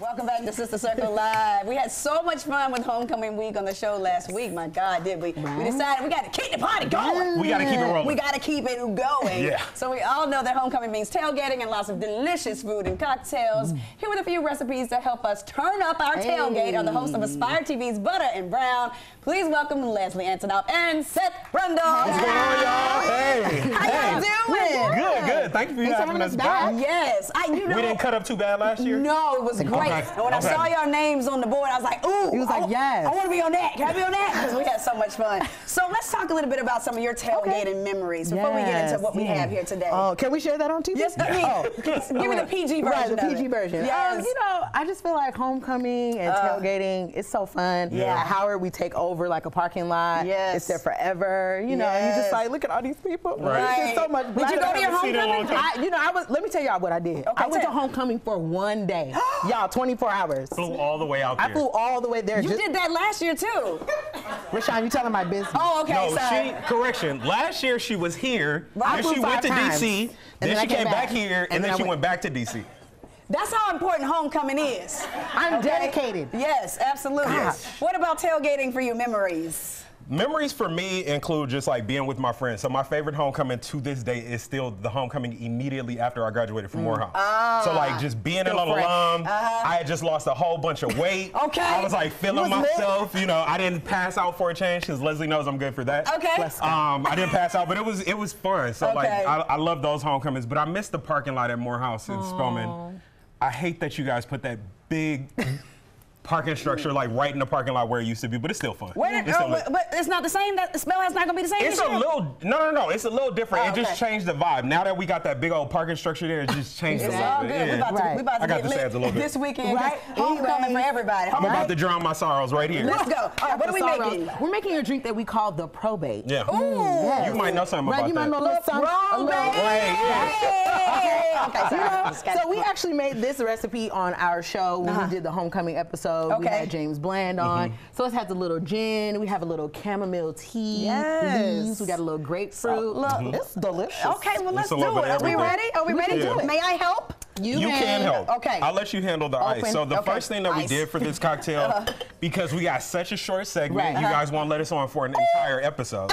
Welcome back to Sister Circle Live. We had so much fun with Homecoming Week on the show last week. My God, did we? We decided we got to keep the party going. We got to keep it rolling. We got to keep it going. Yeah. So we all know that homecoming means tailgating and lots of delicious food and cocktails. Mm. Here with a few recipes to help us turn up our tailgate are the hosts of Aspire TV's Butter and Brown. Please welcome Leslie Antonoff and Seth Brundle. What's going on, y'all? Hey. How y'all doing? Good, good. Thank you for having us back. Yes. I, you know, We didn't cut up too bad last year. No, it was great. Okay, And when I okay. saw your names on the board, I was like, ooh. He was like, I, yes. I want to be on that. Can I be on that? Because we had so much fun. So let's talk a little bit about some of your tailgating memories before we get into what we yeah. have here today. Oh, can we share that on TV? Yes, I mean, Oh. give me the PG version. Right, the of PG it. version. Yes. Um, you know, I just feel like homecoming and tailgating it's so fun. Yeah. At Howard, we take over like a parking lot. Yes. It's there forever. You know, and you just like, look at all these people. Right. There's so much. Did you go to your haven't seen it in a long homecoming? I, you know, I was. Let me tell y'all what I did. I went to homecoming for one day. y'all, 24 hours. Flew all the way out there. I there. flew all the way there. You just, did that last year too. Rashan, you telling my business? Oh, okay. No, sorry. she correction. Last year she was here, I then she went to times, DC, and then, then she came came back, back, here, and, and then, then she went- went back to DC. That's how important homecoming is. I'm Okay? dedicated. Yes, absolutely. Gosh. What about tailgating for you? Memories. Memories for me include just like being with my friends. So my favorite homecoming to this day is still the homecoming immediately after I graduated from mm. Morehouse. Ah. so like just being an Still fresh. alum, uh-huh. I had just lost a whole bunch of weight. Okay. I was like feeling You was lit. myself. You know, I didn't pass out for a change because Leslie knows I'm good for that. Okay. Um, I didn't pass out, but it was it was fun. So like I, I love those homecomings, but I miss the parking lot at Morehouse in Spelman. I hate that you guys put that big parking structure like right in the parking lot where it used to be, but it's still fun. Where It's still oh, but, but it's not the same. That the smell has not gonna be the same. It's a year? little no no no. It's a little different. Oh, It just okay. changed the vibe. Now that we got that big old parking structure there, it just changed It's a little all bit. good. We Yeah. about to, we about to I got get the lit a little bit. this weekend. Right. Homecoming for everybody. I'm about to drown my sorrows right here. Let's go. All right, what are we Sorrows. making? We're making a drink that we call the probate. Yeah. Ooh. You might know something Right, about you that. might know a little something. a little- Probate. Right, yeah. Okay, You sorry. know, Just got- so we actually made this recipe on our show when we uh-huh. did the homecoming episode. We Uh-huh. Had James Bland on. So it has a little gin. We have a little chamomile tea Yes. leaves. We got a little grapefruit. look- Mm-hmm. It's delicious. Okay, well let's It's a do it. Are we ready? Are we We ready can to do do it? it. May I help? You you can help. Okay. I'll let you handle the ice. So the Okay. first thing that we Ice. did for this cocktail, because we got such a short segment, Right. you Uh-huh. guys won't let us on for an entire episode.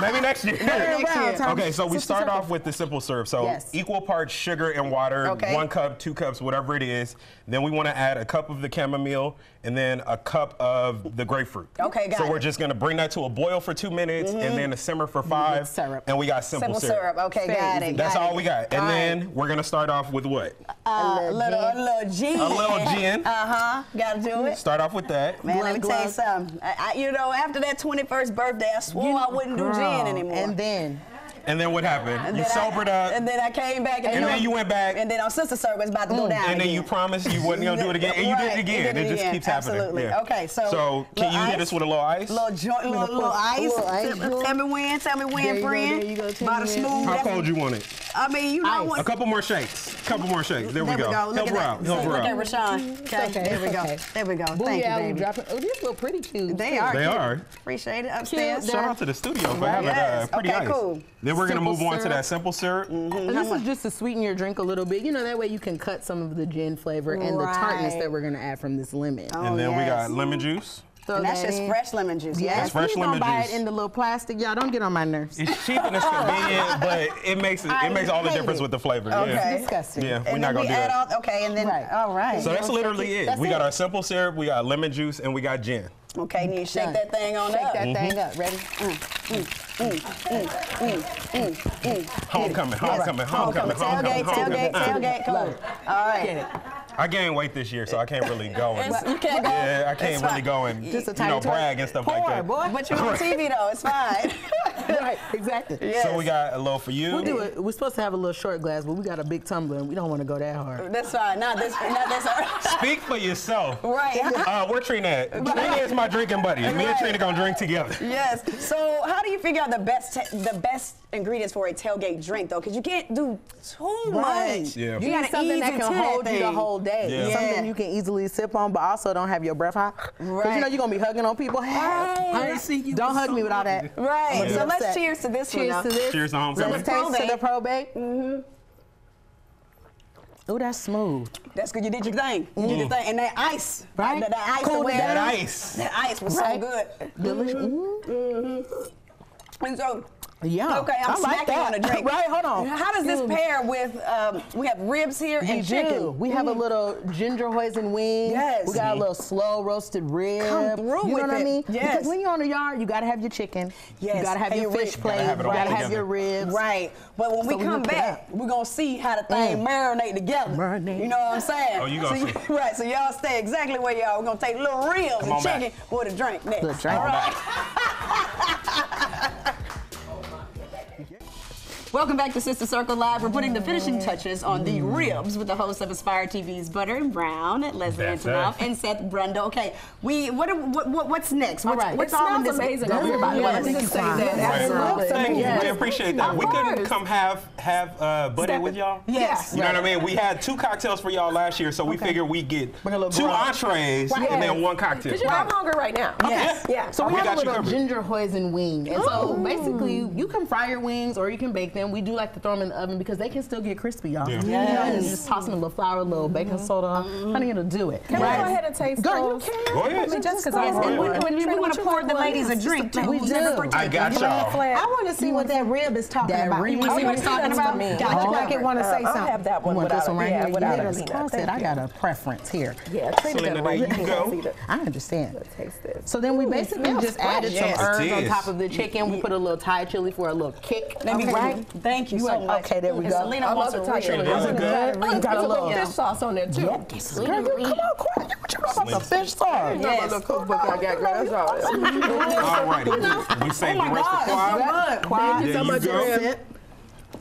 Maybe next year. next year. Okay, so we start off with the simple syrup. So Yes. equal parts sugar and water, Okay. one cup, two cups, whatever it is. Then we want to add a cup of the chamomile and then a cup of the grapefruit. Okay, got So it. we're just gonna bring that to a boil for two minutes and then a simmer for five. syrup. And we got simple, Simple syrup. Okay, Very got it. That's got all it. we got. And All right. then we're gonna start off with what? Uh, a little, a little gin. A little gin. Uh huh. Gotta do it. Start off with that. Man, let me Glug, tell you something. I, I, you know, after that 21st birthday, I swore I wouldn't do gin anymore. And then And then what happened? And you then I- sobered up. And then I came back. And, And then you went back. And then on Sister Circle, it's about to go mm. down. and then you promised you wasn't gonna do it again, and you did it again. did It, it just again. keeps happening. Absolutely. Yeah. Okay, so so can little you hit us with a little ice? Little joint, little, little ice. Little ice, Tell, tell me when, tell me when, There you go, friend. there you go, tell About me a smooth. How cold you want it? I mean, you know Ice. what? A couple more shakes. Couple more shakes. There, There we go. Look Help at her that. out. Help See, her Look at out. Rashan. Okay, okay, there we go. okay. There we go. Thank you, Booyah, we baby. dropping. Oh, these little pretty cute. They are. They cute. are. Appreciate it. Upstairs. Shout out to the studio for having Yes. uh, pretty Okay, ice. cool. Then we're gonna Simple move on to that simple syrup. And this is just to sweeten your drink a little bit. You know, that way you can cut some of the gin flavor and the tartness that we're gonna add from this lemon. Oh, and then we got lemon juice. Throw And that's that just in. fresh lemon juice. Yes, That's fresh lemon don't buy it in the little plastic. Y'all don't get on my nerves. It's cheap and it's convenient, but it makes it, it makes all the difference it. with the flavor. Okay. Yeah. Disgusting. Yeah, we're And not gonna we do add that. all, okay, and then, Right. all right. So that's literally it. That's we got it. our simple syrup, we got lemon juice, and we got gin. okay, and you shake that thing on Shake up. that thing up. Ready? Homecoming, homecoming, homecoming, homecoming, Tailgate, homecoming. tailgate, tailgate. Cool. Love it. All right. Get it. I gained weight this year, so I can't really go and It's- you can't go. yeah, I can't really go and Just a you tiny know twerk. brag and stuff Pour, like that. boy. But you're on TV though, it's fine. right, exactly. Yes. So we got a little for you. We'll do it. We're supposed to have a little short glass, but we got a big tumbler, and we don't want to go that hard. That's fine. Not this. Not this. Speak for yourself. right. Uh, we're Trina. at. Trina is my drinking buddy. Me and Right. Trina gonna drink together. Yes. So how do you figure out the best the best ingredients for a tailgate drink though? Because you can't do too much. Yeah. You gotta something that can that hold you the whole day. Yeah. Yeah. Something you can easily sip on, but also don't have your breath hot. Because Right. you know you're gonna be hugging on people. Hey, I ain't see you. Don't hug me with all that. Right. I'm So gonna let's cheers to this Cheers to now. this. Cheers to homecoming. Let's taste to the probate. Mm. Oh, that's smooth. That's good. You did your thing. You did your mm. thing. And that ice. Right. That, that ice. Cool the. That ice. That ice was Right. so good. Delicious. Mm-hmm. Mm-hmm. And so, Yeah. okay, I'm I like snacking that. on a drink. right, hold on. How does this Mm. pair with, um, we have ribs here We and do. chicken. We have a little ginger hoisin wing. Yes. We got a little slow roasted rib. Come through you know with what I it. mean? Yes. Because when you're on the yard, you gotta have your chicken. Yes, You gotta have and your your fish ribs. plate. Gotta have you gotta have together. your ribs. Right. But when So we we come hook it back, we're gonna see how the thing Mm. marinate together. Marinate. You know what I'm saying? Oh, you gonna so see. Right, so y'all stay exactly where y'all. We're gonna take little ribs Come and chicken back. with a drink next. The drink. All right. Welcome back to Sister Circle Live. We're putting the finishing touches on the ribs with the host of Aspire TV's Butter and Brown, Leslie That's Antonoff, us. and Seth Brundle. Okay, we what, are- what, what what's next? What's, right. what's It all in smells this? amazing Doesn't over it? here, by the way. Yeah, Let thank you, say that. Absolutely. Thank you. We appreciate that. Of we couldn't come have have uh, Buddy with y'all. Yes. You know what I mean? We had two cocktails for y'all last year, so we figured we get Bring a little two brunch. entrees and then one cocktail. Because you know I'm hungry right now. Yes. Yeah. So we We have got a little ginger hoisin wing, and so basically you can fry your wings or you can bake them. And we do like to throw them in the oven because they can still get crispy, y'all. Yeah. You know, and just toss them a little flour, a little baking mm-hmm. soda, mm-hmm. honey, it'll do it. Can we go ahead and taste Girl, you those? can. Go ahead. I mean, just because Yes, I'm and we, we, we want to pour the ladies a drink. too. We do. I got You y'all. I want to see what that rib is talking That about. rib. You You see see what what it's it's talking talking about? about? Got like it want to say uh, something. I'll have that one want without this one a, right yeah, here? Without a literally peanut. toss I got a preference here. Yeah, Trina Syleena, done there right. you go. I understand. Taste this. So then we basically just added some herbs on top of the chicken. We put a little Thai chili for a little kick. Let me Okay. right. Thank you, You so want- much. okay, there we And go. Syleena I wants love a the real. Is it good? Oh, you got a little little- fish sauce on there too. Yes. Girl, you come on, quick. What you know about the fish sauce? No, my little cookbook I got, girl. That's all. All righty. We saved oh the rest for Quad. Quiet. There so much go. rib.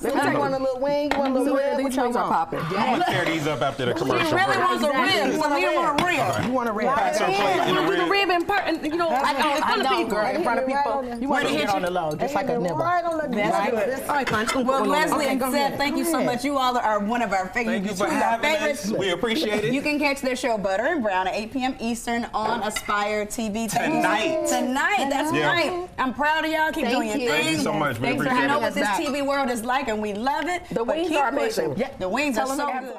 Let me take one a little wing. You want a little rib? These What you wings are want? popping. I'm gonna tear these up after the commercial. She really wants a rib. You want a Syleena want a rib. You want a rib? Pass her plate and You a do the rib. rib in part, and you know, like in front of people. In front of people. You want to Right get on on the low, just like a nibble. Right on the That's good. All right, fine. Well, one on there. Leslie and Okay, Seth, thank you so much. You all are one of our favorites. Thank you for two of our having us. We appreciate it. You can catch their show Butter and Brown at 8 p.m. Eastern on Aspire TV. Tonight. Tonight, that's right. I'm proud of y'all. Keep doing your thing. Thank you so much. We Thanks for appreciate I know what this. TV world is like, and we love it. The wings are amazing. Yeah, the wings are Tell them so good.